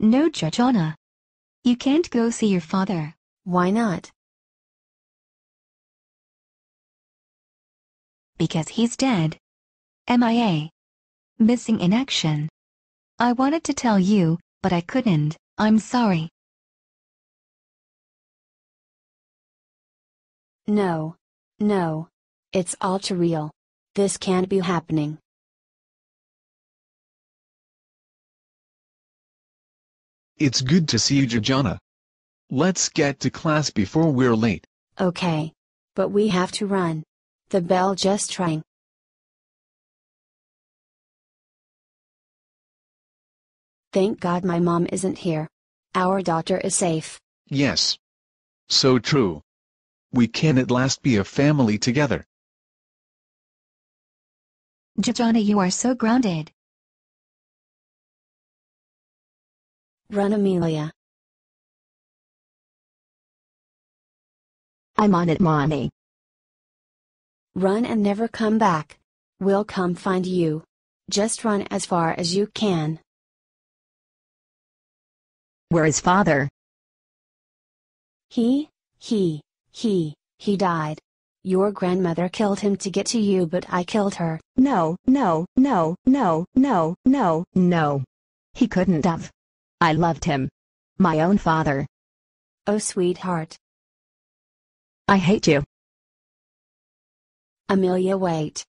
No, Georgiana. You can't go see your father. Why not? Because he's dead. MIA. Missing in action. I wanted to tell you, but I couldn't. I'm sorry. No. No. It's all too real. This can't be happening. It's good to see you Georgiana. Let's get to class before we're late. Okay. But we have to run. The bell just rang. Thank God my mom isn't here. Our daughter is safe. Yes. So true. We can at last be a family together. Georgiana, you are so grounded. Run Amelia. I'm on it, Mommy. Run and never come back. We'll come find you. Just run as far as you can. Where is father? He, he, he, he died. Your grandmother killed him to get to you, but I killed her. No, no, no, no, no, no, no. He couldn't have. I loved him. My own father. Oh, sweetheart. I hate you. Amelia, wait.